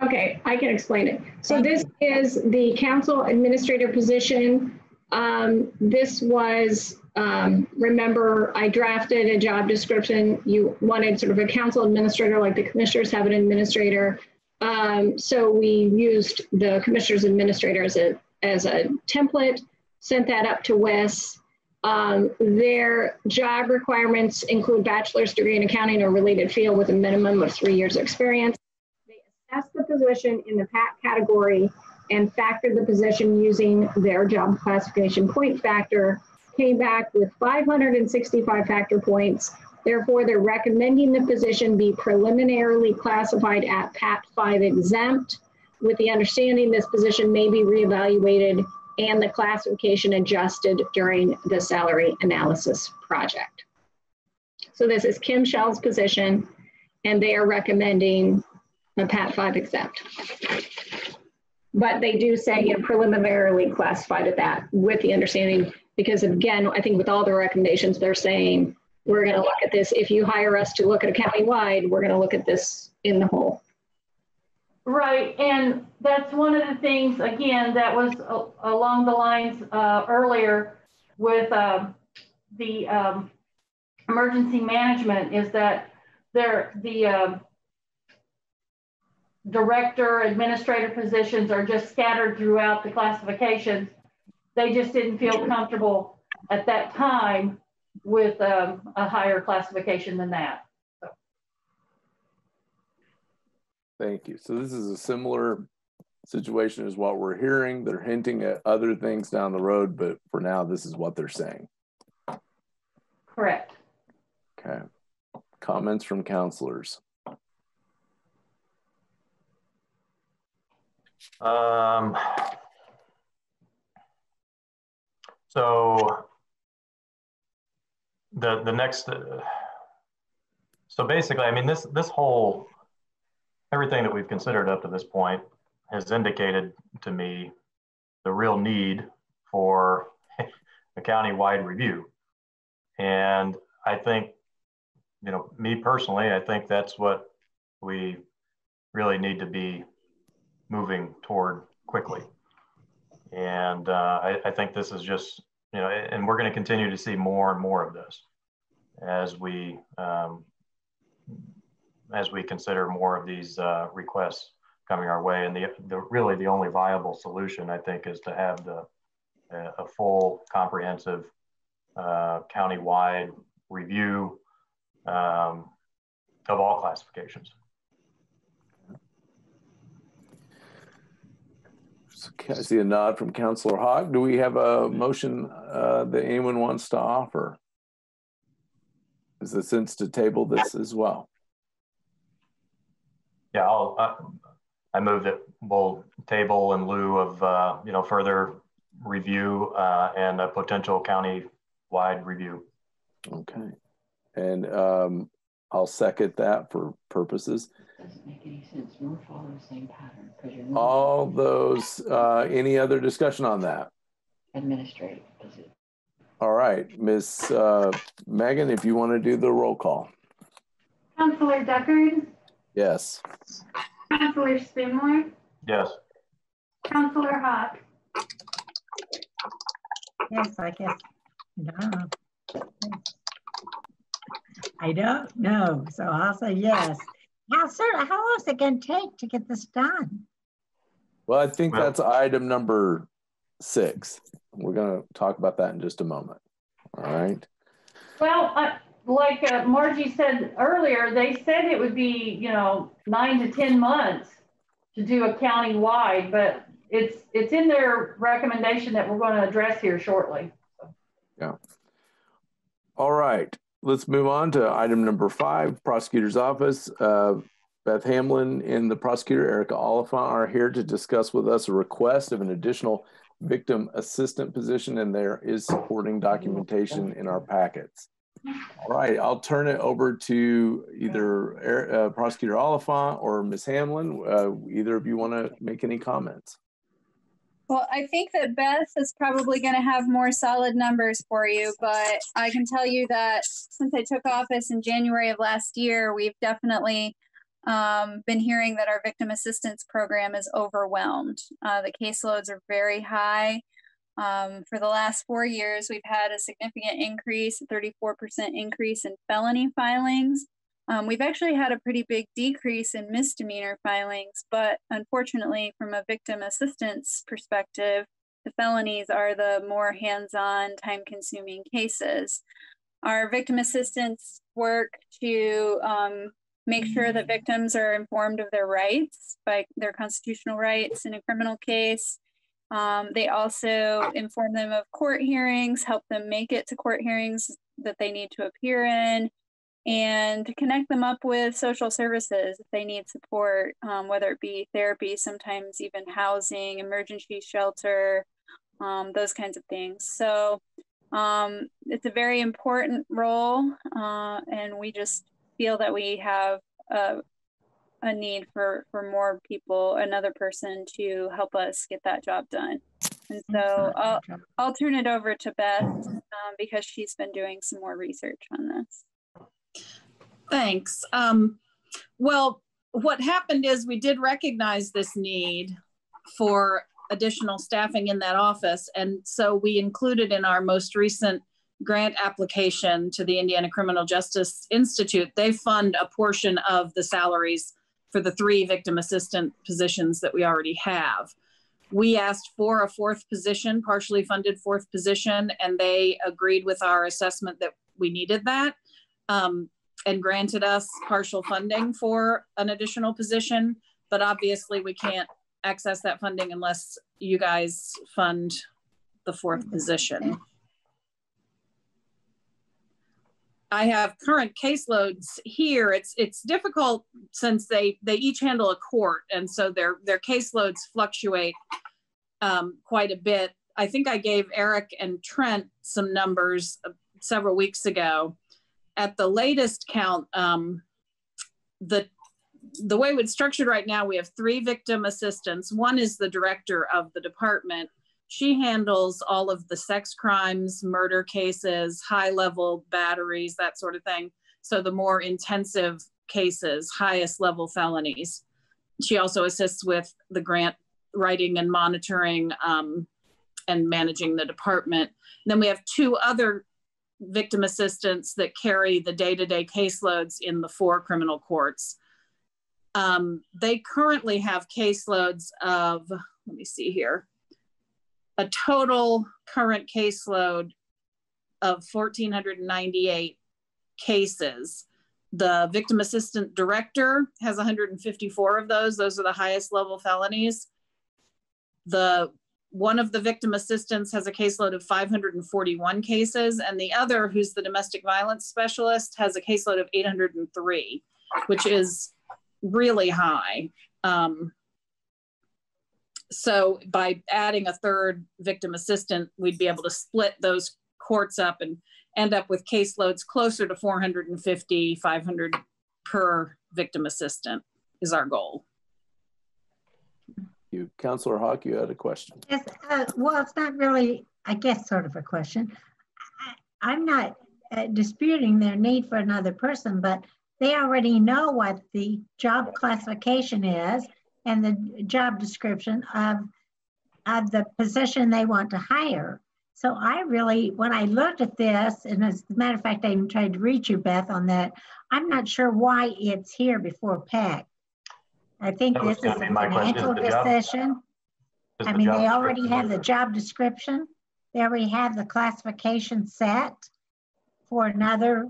Okay, I can explain it. So this is the council administrator position. Um, this was, um, remember, I drafted a job description. You wanted sort of a council administrator, like the commissioners have an administrator. Um, so we used the commissioners administrator as a, as a template, sent that up to WIS. Um, their job requirements include bachelor's degree in accounting or related field with a minimum of three years experience. They assessed the position in the PAT category and factored the position using their job classification point factor, came back with 565 factor points. Therefore, they're recommending the position be preliminarily classified at PAT 5 exempt, with the understanding this position may be reevaluated and the classification adjusted during the salary analysis project. So this is Kim Shell's position, and they are recommending a PAT 5 exempt. But they do say you know, preliminarily classified at that with the understanding, because again, I think with all the recommendations, they're saying, we're going to look at this. If you hire us to look at a county-wide, we're going to look at this in the whole. Right, and that's one of the things, again, that was a- along the lines uh, earlier with um, the um, emergency management is that there, the um, director, administrator positions are just scattered throughout the classifications. They just didn't feel comfortable at that time with um, a higher classification than that. Thank you. So this is a similar situation as what we're hearing. They're hinting at other things down the road, but for now, this is what they're saying. Correct. Okay. Comments from counselors? Um, so the the next uh, so basically, I mean this this whole everything that we've considered up to this point has indicated to me the real need for a county-wide review. And I think, you know, me personally, I think that's what we really need to be moving toward quickly. And uh, I, I, think this is just, you know, and we're going to continue to see more and more of this as we um, as we consider more of these uh, requests coming our way. And the, the really the only viable solution, I think, is to have the a full, comprehensive, uh, county-wide review um, of all classifications. I see a nod from Councillor Hawk. Do we have a motion uh, that anyone wants to offer? Is it sense to table this as well? Yeah, I'll, uh, I move that we'll table in lieu of, uh, you know, further review uh, and a potential county-wide review. Okay. And um, I'll second that for purposes. Doesn't make any sense, nor follow the same pattern, because you're. All those, uh, any other discussion on that? Administrative position. All right, Ms. Uh, Megan, if you want to do the roll call. Councillor Deckard, Yes. Councillor Spindler, Yes. Councillor Hawk, Yes, I guess. No. I don't know, so I'll say yes. How sir, how long is it going to take to get this done? Well, I think Well- that's item number six. We're going to talk about that in just a moment. All right. Well, I, like uh, Margie said earlier, they said it would be, you know, nine to 10 months to do a county-wide, but it's, it's in their recommendation that we're going to address here shortly. Yeah. All right. Let's move on to item number five, prosecutor's office. Uh, Beth Hamlin and the prosecutor, Erica Oliphant, are here to discuss with us a request of an additional victim assistant position, and there is supporting documentation in our packets. All right, I'll turn it over to either uh, Prosecutor Oliphant or Ms. Hamlin. Uh, either of you want to make any comments? Well, I think that Beth is probably going to have more solid numbers for you, but I can tell you that since I took office in January of last year, we've definitely um, been hearing that our victim assistance program is overwhelmed. Uh, the caseloads are very high. Um, for the last four years, we've had a significant increase, a 34% increase in felony filings. Um, we've actually had a pretty big decrease in misdemeanor filings, but unfortunately, from a victim assistance perspective, the felonies are the more hands on, time consuming cases. Our victim assistance work to um, make sure that victims are informed of their rights, by their constitutional rights in a criminal case. Um, they also inform them of court hearings, help them make it to court hearings that they need to appear in, and connect them up with social services if they need support, um, whether it be therapy, sometimes even housing, emergency shelter, um, those kinds of things. So um, it's a very important role, uh, and we just feel that we have a, a need for, for more people, another person to help us get that job done. And so I'll, I'll turn it over to Beth um, because she's been doing some more research on this. Thanks. Um, well, what happened is we did recognize this need for additional staffing in that office. And so we included in our most recent grant application to the Indiana Criminal Justice Institute, they fund a portion of the salaries for the three victim assistant positions that we already have. We asked for a fourth position, partially funded fourth position, and they agreed with our assessment that we needed that um, and granted us partial funding for an additional position. But obviously, we can't access that funding unless you guys fund the fourth position. I have current caseloads here. It's it's difficult since they they each handle a court, and so their their caseloads fluctuate um, quite a bit. I think I gave Eric and Trent some numbers uh, several weeks ago. At the latest count, um, the the way it's structured right now, we have three victim assistants. One is the director of the department. She handles all of the sex crimes, murder cases, high level batteries, that sort of thing. So the more intensive cases, highest level felonies. She also assists with the grant writing and monitoring um, and managing the department. And then we have two other victim assistants that carry the day to day caseloads in the four criminal courts. Um, they currently have caseloads of, let me see here, a total current caseload of 1,498 cases. The victim assistant director has 154 of those. Those are the highest level felonies. The one of the victim assistants has a caseload of 541 cases, and the other, who's the domestic violence specialist, has a caseload of 803, which is really high. Um, so by adding a third victim assistant, we'd be able to split those courts up and end up with caseloads closer to 450, 500 per victim assistant is our goal. You, Councillor Hawk, you had a question. Yes, uh, well, it's not really, I guess, sort of a question. I, am not uh, disputing their need for another person, but they already know what the job classification is and the job description of, of the position they want to hire. So I really, when I looked at this, and as a matter of fact, I even tried to reach you, Beth, on that. I'm not sure why it's here before PAC. I think this is a financial decision. I mean, they already have the job description. They already have the classification set for another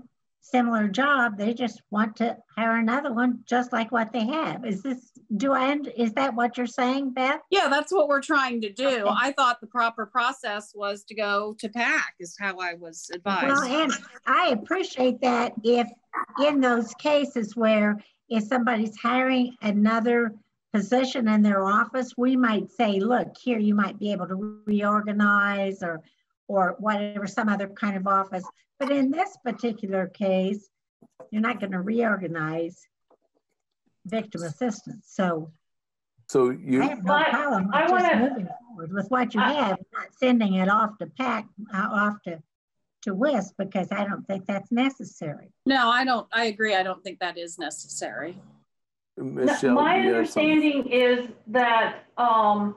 similar job. They just want to hire another one just like what they have. Is this, do I, end, is that what you're saying, Beth? Yeah, that's what we're trying to do. Okay. I thought the proper process was to go to PAC is how I was advised. Well, and I appreciate that if in those cases where if somebody's hiring another position in their office, we might say, look, here you might be able to reorganize or or whatever, some other kind of office. But in this particular case, you're not going to reorganize victim assistance. So, so you I have no problem I, I just wanna, moving forward with what you I, have, not sending it off to PAC, uh, off to to WISP because I don't think that's necessary. No, I don't. I agree. I don't think that is necessary. Michelle, My you have something? understanding is that um,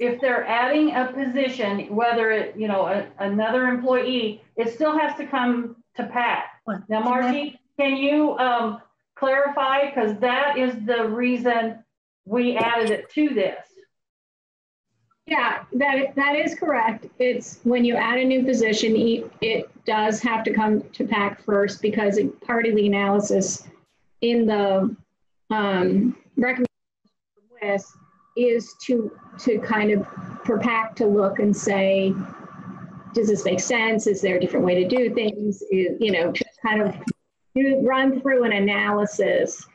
if they're adding a position, whether it, you know, a- another employee, it still has to come to Pat. Now, Margie, can you um, clarify? Because that is the reason we added it to this. Yeah, that, that is correct. It's when you add a new position, it does have to come to PAC first because it- part of the analysis in the um, recommendation list is to, to kind of, for PAC to look and say, does this make sense? Is there a different way to do things? You you know, to kind of do, run through an analysis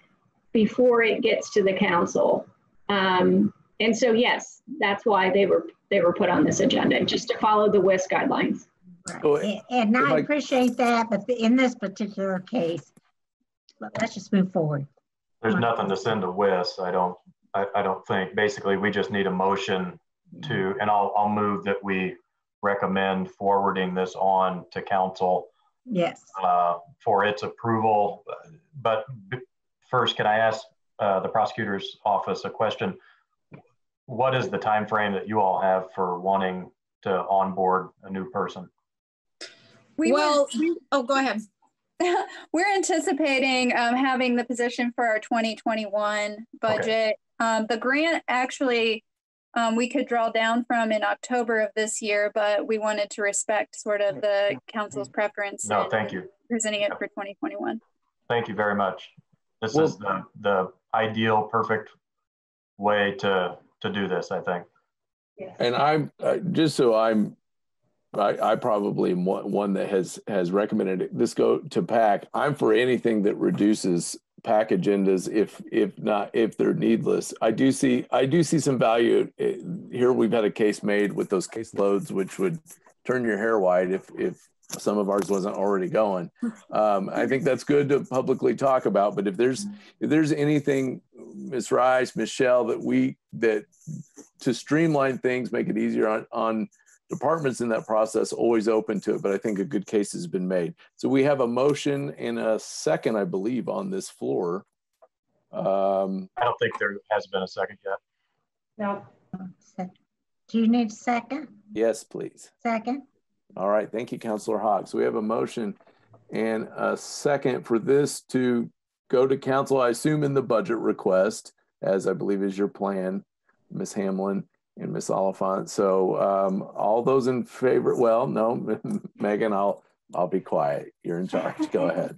before it gets to the council. Um, and so, yes, that's why they were, they were put on this agenda, just to follow the WIS guidelines. Oh, And and I I- appreciate that, but in this particular case, let's just move forward. There's nothing to send to WIS, I don't, I, I don't think. Basically, we just need a motion to, and I'll, I'll move that we recommend forwarding this on to council Yes. uh, for its approval. But first, can I ask uh, the prosecutor's office a question? What is the time frame that you all have for wanting to onboard a new person? We were- well, oh, go ahead. We're anticipating um, having the position for our 2021 budget. Um, the grant actually um, we could draw down from in October of this year, but we wanted to respect sort of the council's preference No, thank you. presenting it for 2021. Thank you very much. This Well- is the, the ideal, perfect way to, to do this, I think. And I'm, uh, just so I'm, I, I probably am one, that has, has recommended it. this go to PAC. I'm for anything that reduces PAC agendas if, if not, if they're needless. I do see, I do see some value. eh, Here, we've had a case made with those case loads, which would turn your hair white if, if some of ours wasn't already going. Um, I think that's good to publicly talk about, but if there's, if there's anything, Ms. Rice, Michelle, that we, that to streamline things, make it easier on, on departments in that process, always open to it. But I think a good case has been made. So we have a motion and a second, I believe, on this floor. Um, I don't think there has been a second yet. No, Do you need a second? yes, please. Second? All right. Thank you, Councilor Hawk. So we have a motion and a second for this to go to council, I assume in the budget request, as I believe is your plan, Ms. Hamlin and Ms. Oliphant. So um, all those in favor, well, no, Megan, I'll, I'll be quiet. You're in charge. Go ahead.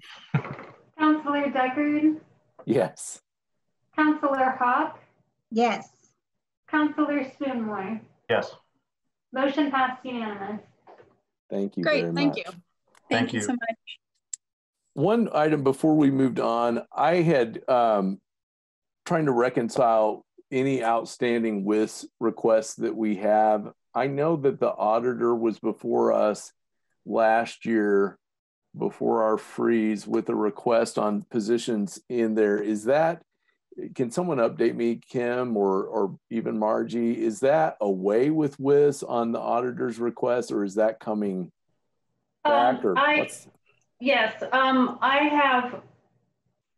Counselor Deckard, Yes. Counselor Hawk, Yes. Counselor Spoonmore. Yes. Motion passed unanimous. Thank you very Great, much. thank you. Thank you you. so much. One item before we moved on, I had um, trying to reconcile any outstanding WIS requests that we have. I know that the auditor was before us last year before our freeze with a request on positions in there. Is that, can someone update me, Kim, or, or even Margie? Is that away with WIS on the auditor's request or is that coming back? Um, or I- what's- Yes, um, I have,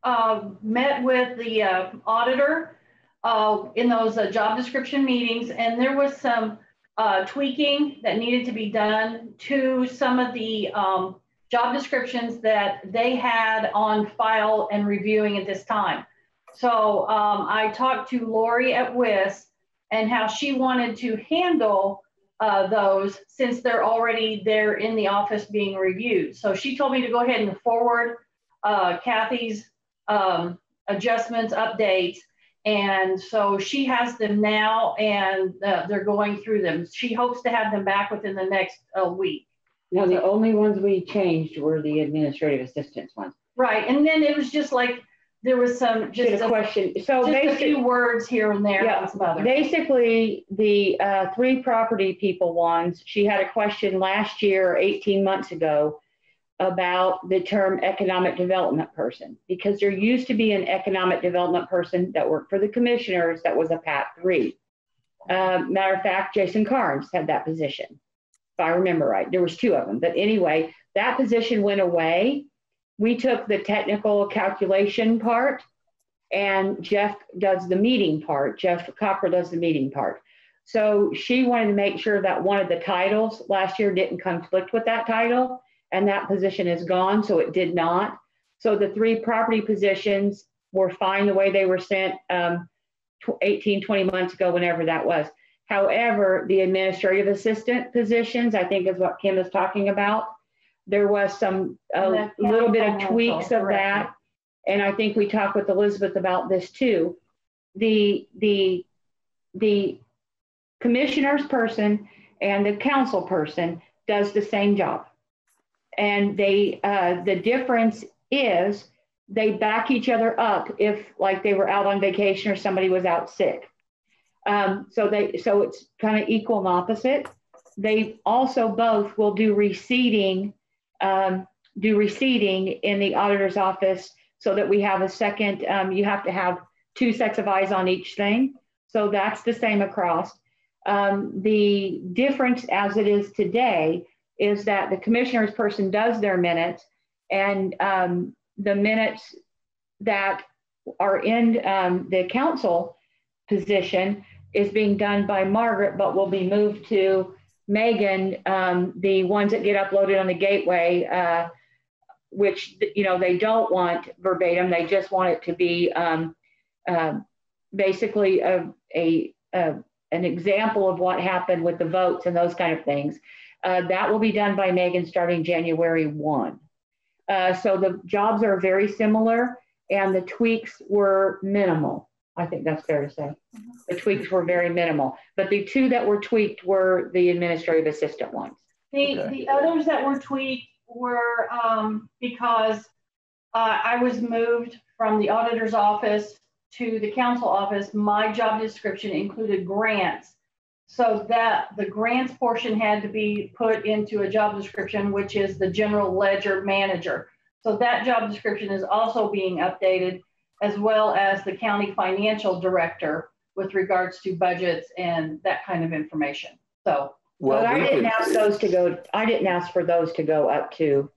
uh, met with the, uh, auditor, uh, in those uh, job description meetings, and there was some, uh, tweaking that needed to be done to some of the, um, job descriptions that they had on file and reviewing at this time. So, um, I talked to Lori at WIS and how she wanted to handle uh, those since they're already there in the office being reviewed. So she told me to go ahead and forward uh, Kathy's um, adjustments, updates. And so she has them now and uh, they're going through them. She hopes to have them back within the next uh, week. No, the only ones we changed were the administrative assistance ones. Right. And then it was just like, there was some, Just a question. So just a few words here and there Yeah, on some others. basically, the uh, three property people ones, she had a question last year, 18 months ago, about the term economic development person, because there used to be an economic development person that worked for the commissioners that was a PAT three. Uh, matter of fact, Jason Carnes had that position, if I remember right. There was two of them, but anyway, that position went away. We took the technical calculation part and Jeff does the meeting part. Jeff Cockrell does the meeting part. So she wanted to make sure that one of the titles last year didn't conflict with that title, and that position is gone, so it did not. So the three property positions were fine the way they were sent um, 18, 20 months ago, whenever that was. However, the administrative assistant positions, I think is what Kim is talking about. There was some, a little bit of tweaks of that. And I think we talked with Elizabeth about this too. The, the, the commissioner's person and the council person does the same job. And they, uh, the difference is they back each other up if like they were out on vacation or somebody was out sick. Um, so they, so it's kind of equal and opposite. They also both will do receipting um, do receipting in the auditor's office so that we have a second, um, you have to have two sets of eyes on each thing. So that's the same across. Um, the difference as it is today is that the commissioner's person does their minutes and um, the minutes that are in um, the council position is being done by Margaret, but will be moved to Megan, um, the ones that get uploaded on the gateway, uh, which, you know, they don't want verbatim. They just want it to be um, uh, basically a, a, a, an example of what happened with the votes and those kind of things. Uh, that will be done by Megan starting January 1. Uh, so the jobs are very similar and the tweaks were minimal. I think that's fair to say. The tweaks were very minimal, but the two that were tweaked were the administrative assistant ones. The, okay. the others that were tweaked were um, because uh, I was moved from the auditor's office to the council office. My job description included grants. So that the grants portion had to be put into a job description, which is the general ledger manager. So that job description is also being updated as well as the county financial director with regards to budgets and that kind of information. So, well, I didn't ask those to go. I didn't ask for those to go up to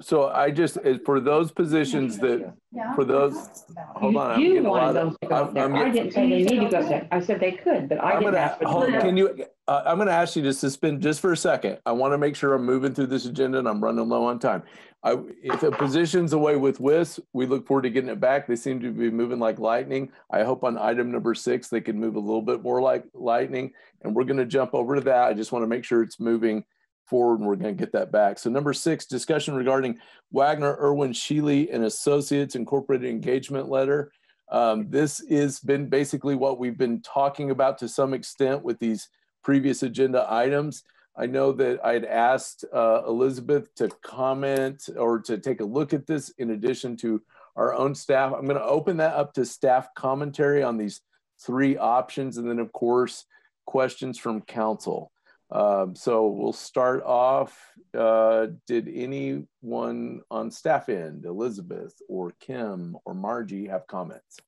so I just, for those positions that, for those, hold on. I'm You getting a wanted lot those of- to go I'm- there. I'm I getting- didn't say they need to go there. I said they could, but I I'm didn't gonna, ask for hold- them. can you, uh, I'm gonna ask you to suspend just for a second. I want to make sure I'm moving through this agenda and I'm running low on time. I, if a position's away with WIS, we look forward to getting it back. They seem to be moving like lightning. I hope on item number six, they can move a little bit more like lightning. And we're gonna jump over to that. I just want to make sure it's moving forward and we're going to get that back. So number six, discussion regarding Waggoner, Irwin, Scheele and Associates Incorporated Engagement Letter. Um, this has been basically what we've been talking about to some extent with these previous agenda items. I know that I'd asked uh, Elizabeth to comment or to take a look at this in addition to our own staff. I'm going to open that up to staff commentary on these three options and then of course questions from council. Um, so we'll start off. Uh, did anyone on staff end, Elizabeth or Kim or Margie, have comments?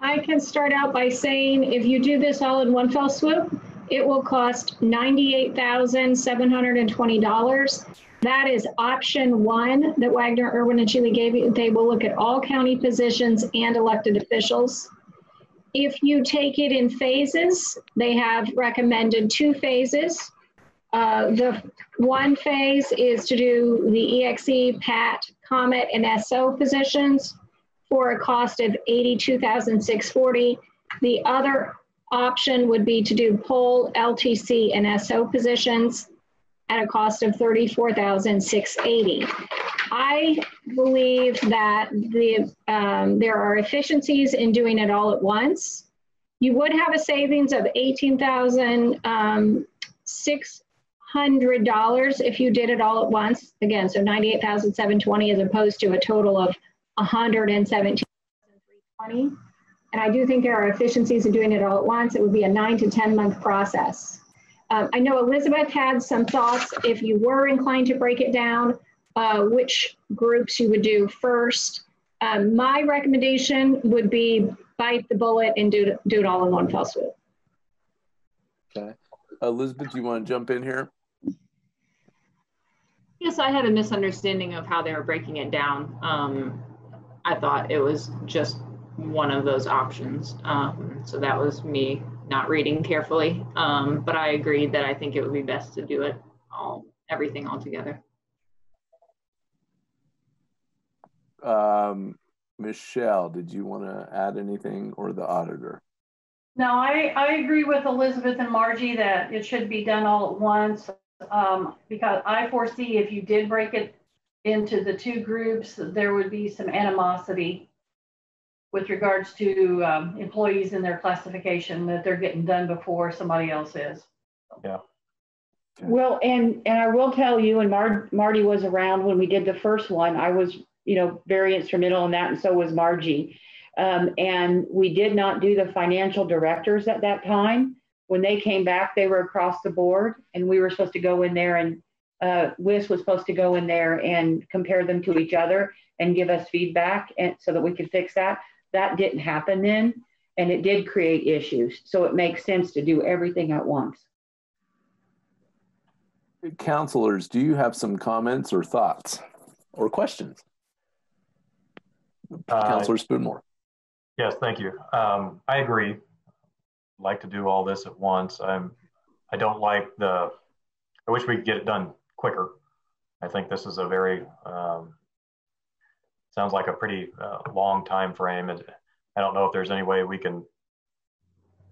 I can start out by saying if you do this all in one fell swoop, it will cost $98,720. That is option one that Waggoner, Irwin, and Scheele gave you. They will look at all county positions and elected officials. If you take it in phases, they have recommended two phases. Uh, the one phase is to do the EXE, PAT, COMET, and SO positions for a cost of 82,640. The other option would be to do POL, LTC, and SO positions at a cost of 34,680. I believe that the um, there are efficiencies in doing it all at once. You would have a savings of $18,600 if you did it all at once. Again, so 98,720 as opposed to a total of 117,320. And I do think there are efficiencies in doing it all at once. It would be a nine to 10 month process. Um, I know Elizabeth had some thoughts. If you were inclined to break it down, uh, which groups you would do first. Um, my recommendation would be bite the bullet and do, do it all in one fell swoop. Okay. Elizabeth, do you want to jump in here? Yes, I had a misunderstanding of how they were breaking it down. Um, I thought it was just one of those options. Um, so that was me not reading carefully. Um, but I agreed that I think it would be best to do it all, everything all together. Um, Michelle, did you want to add anything or the auditor? No, I, I agree with Elizabeth and Margie that it should be done all at once. Um, because I foresee if you did break it into the two groups, there would be some animosity with regards to um, employees and their classification that they're getting done before somebody else is. Yeah. Well, and and I will tell you, and Mar- Marty was around when we did the first one. I was, you know, very instrumental in that, and so was Margie. Um, and we did not do the financial directors at that time. When they came back, they were across the board, and we were supposed to go in there and uh, WIS was supposed to go in there and compare them to each other and give us feedback, and so that we could fix that. That didn't happen then, and it did create issues. So it makes sense to do everything at once. Counselors, do you have some comments or thoughts or questions? Uh, Counselor Spoonmore. Yes, thank you. Um, I agree. like to do all this at once. I'm. I don't like the. I wish we could get it done quicker. I think this is a very um, sounds like a pretty uh, long time frame. And I don't know if there's any way we can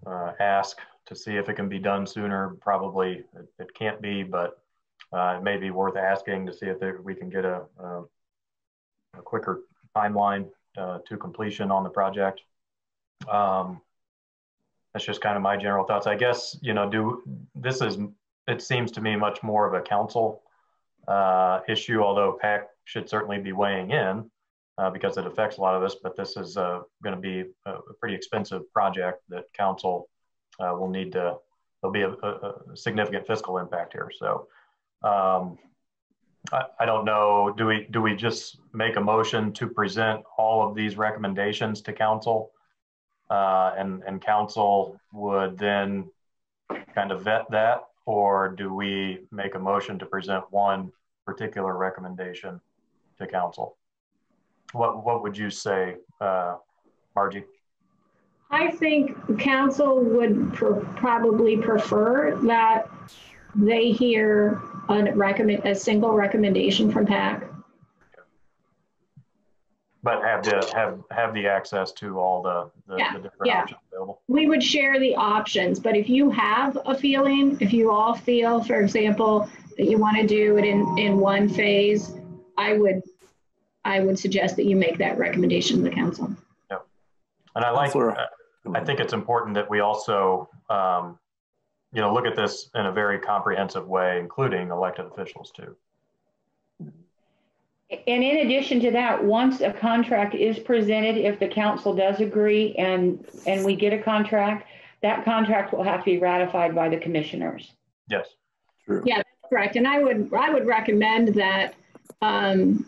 uh, ask to see if it can be done sooner. Probably it, it can't be, but uh, it may be worth asking to see if there, we can get a, a, a quicker timeline uh, to completion on the project. Um, that's just kind of my general thoughts. I guess you know, do this is it seems to me much more of a council uh, issue, although PAC should certainly be weighing in uh, because it affects a lot of us. But this is uh, going to be a, a, pretty expensive project that council uh, will need to. There'll be a, a, significant fiscal impact here. So um, I, I, don't know. Do we do we just make a motion to present all of these recommendations to council, uh, and and council would then kind of vet that, or do we make a motion to present one particular recommendation to council? What what would you say, uh, Margie? I think council would probably prefer that they hear a recommend a single recommendation from PAC. But have the have have the access to all the, the, yeah. the different yeah. options available. We would share the options, but if you have a feeling, if you all feel, for example, that you want to do it in, in one phase, I would I would suggest that you make that recommendation to the council. Yep. And I like I think it's important that we also um, you know, look at this in a very comprehensive way, including elected officials too. And in addition to that, once a contract is presented, if the council does agree and and we get a contract, that contract will have to be ratified by the commissioners. Yes. True. Yeah, that's correct. And I would I would recommend that um,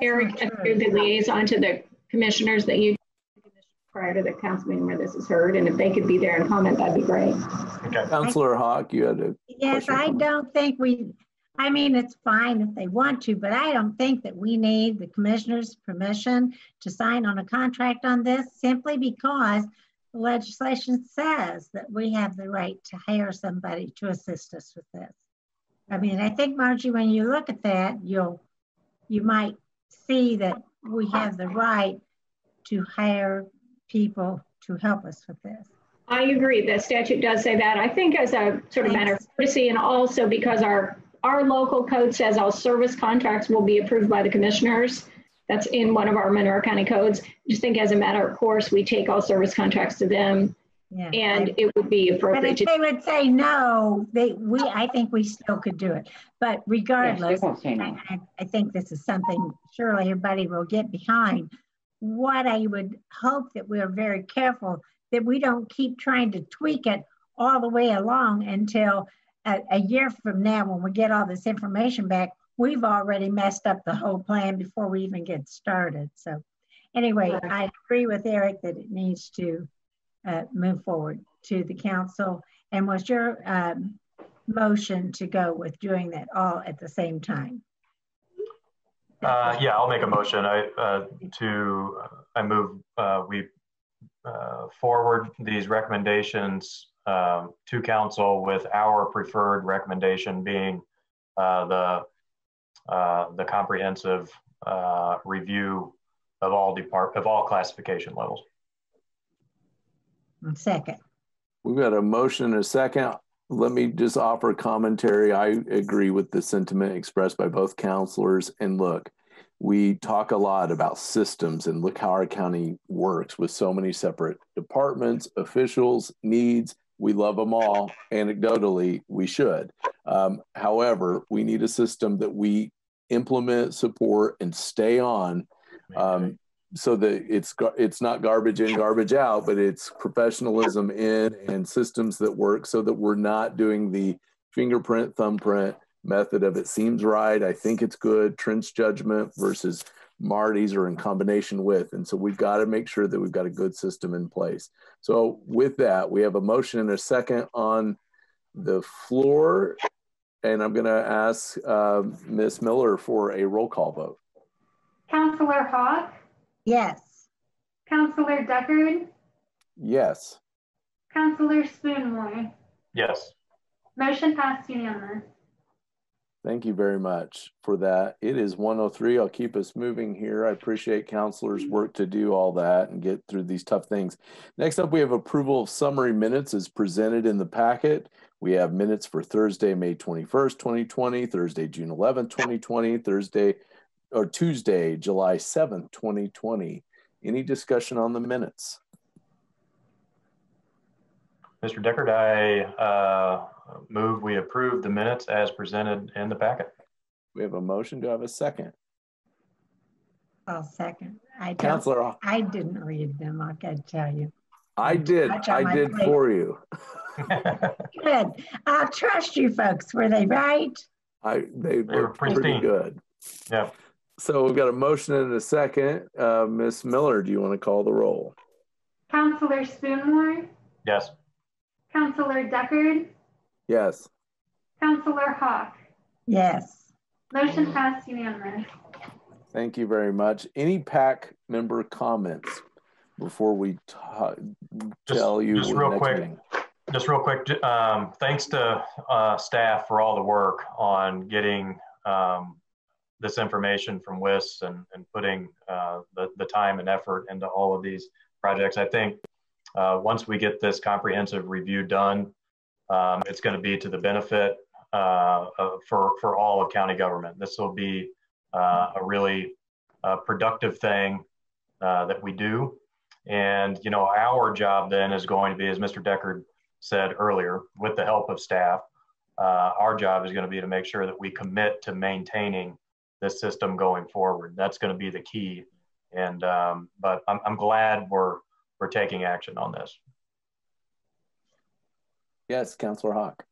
Eric, the liaison to the commissioners that you prior to the council meeting where this is heard, and if they could be there and comment, that'd be great. Okay. Councilor Hawk, you had a Yes, I don't think we, I mean, it's fine if they want to, but I don't think that we need the commissioner's permission to sign on a contract on this simply because the legislation says that we have the right to hire somebody to assist us with this. I mean, I think Margie, when you look at that, you'll, you might see that we have the right to hire people to help us with this. I agree. The statute does say that. I think as a sort of matter of courtesy and also because our our local code says all service contracts will be approved by the commissioners. That's in one of our Monroe County codes. I just think as a matter of course, we take all service contracts to them yeah, and I, it would be appropriate. But if they would say no, they we I think we still could do it. But regardless, yes, no. I, I, think this is something surely everybody will get behind what I would hope that we're very careful that we don't keep trying to tweak it all the way along until a, a, year from now when we get all this information back, we've already messed up the whole plan before we even get started. So anyway, I agree with Eric that it needs to uh, move forward to the council. And was your um, motion to go with doing that all at the same time? Uh, yeah, I'll make a motion. I uh, to I move uh, we uh, forward these recommendations um, to council with our preferred recommendation being uh, the uh, the comprehensive review of all depart of all classification levels. Second. We've got a motion and a second. Let me just offer commentary. I agree with the sentiment expressed by both counselors. And look, we talk a lot about systems and look how our county works with so many separate departments, officials, needs. We love them all. Anecdotally, we should. Um, however, we need a system that we implement, support, and stay on um, so that it's it's not garbage in, garbage out, but it's professionalism in and systems that work so that we're not doing the fingerprint, thumbprint method of it seems right. I think it's good. Trent's judgment versus Marty's or in combination with. And so we've got to make sure that we've got a good system in place. So with that, we have a motion and a second on the floor. And I'm going to ask uh, Ms. Miller for a roll call vote. Councillor Hawk? Yes. Councillor Deckard? Yes. Councillor Spoonmore? Yes. Motion passed unanimous. Thank you very much for that. It is 103. I'll keep us moving here. I appreciate counselors' work to do all that and get through these tough things. Next up, we have approval of summary minutes as presented in the packet. We have minutes for Thursday, May 21st, 2020, Thursday, June 11th, 2020, Thursday or Tuesday, July 7th, 2020. Any discussion on the minutes? Mr. Deckard, I uh, move we approve the minutes as presented in the packet. We have a motion. Do I have a second? I'll second. I Councilor. I didn't read them. I can tell you. I did. I did plate. for you. good. I trust you folks. Were they right? I they, they were pretty good. Yeah. So we've got a motion and a second. Uh, Miss Miller, do you want to call the roll? Councillor Spoonmore? Yes. Councillor Deckard? Yes. Councillor Hawk? Yes. Motion passed unanimous. Thank you very much. Any PAC member comments before we tell just, you? Just real quick. Meeting? Just real quick. Um, thanks to uh, staff for all the work on getting um, this information from WIS and, and putting uh, the, the time and effort into all of these projects. I think uh, once we get this comprehensive review done, um, it's going to be to the benefit uh, for, for all of county government. This will be uh, a really uh, productive thing uh, that we do. And, you know, our job then is going to be, as Mr. Deckard said earlier, with the help of staff, our job is going to be to make sure that we commit to maintaining this system going forward. That's going to be the key. And um, but I'm, I'm glad we're we're taking action on this. Yes, Councillor Hawk.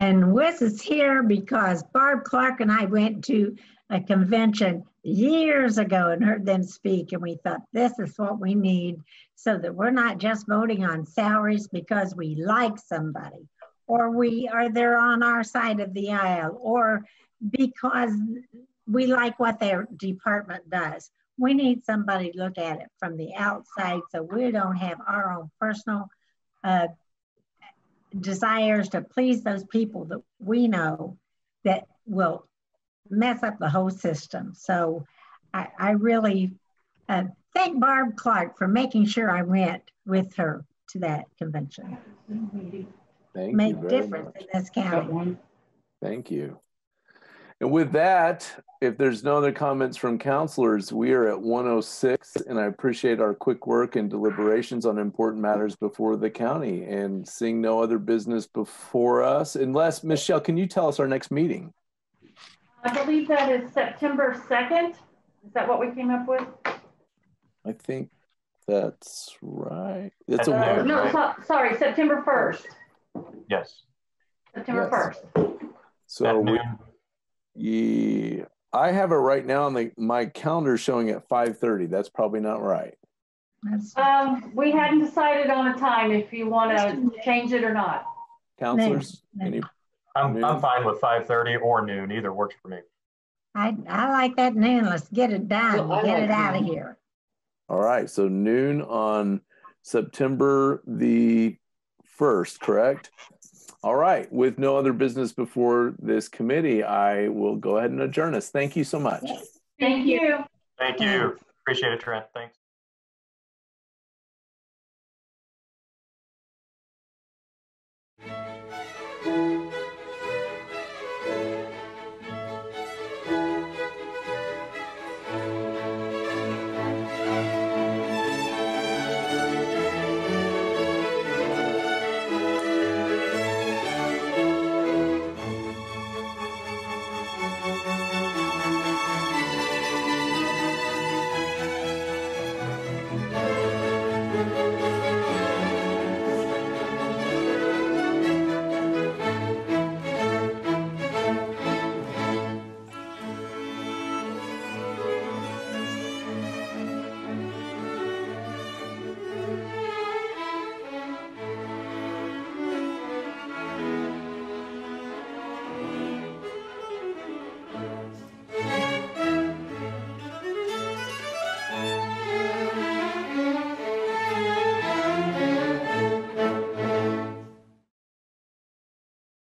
And Wes is here because Barb Clark and I went to a convention years ago and heard them speak, and we thought this is what we need so that we're not just voting on salaries because we like somebody or we are there on our side of the aisle or because we like what their department does. We need somebody to look at it from the outside so we don't have our own personal uh, desires to please those people that we know that will mess up the whole system. So I, I really uh, thank Barb Clark for making sure I went with her to that convention. Thank Make difference much. in this county. Thank you. And with that, if there's no other comments from counselors, we are at 106 and I appreciate our quick work and deliberations on important matters before the county and seeing no other business before us. Unless, Michelle, can you tell us our next meeting? I believe that is September 2nd. Is that what we came up with? I think that's right. It's a uh, No, so, sorry, September 1st. Yes. September yes. 1st. So we, yeah, I have it right now on the my calendar showing at 5:30. That's probably not right. Um, we hadn't decided on a time if you want to change it or not. Counselors, any? I'm, I'm fine with 5:30 or noon. Either works for me. I, I like that noon. Let's get it done. Well, Get like it out of here. All right, so noon on September the 1st, correct? All right, with no other business before this committee, I will go ahead and adjourn us. Thank you so much. Thank you. Thank you. Appreciate it, Trent. Thanks.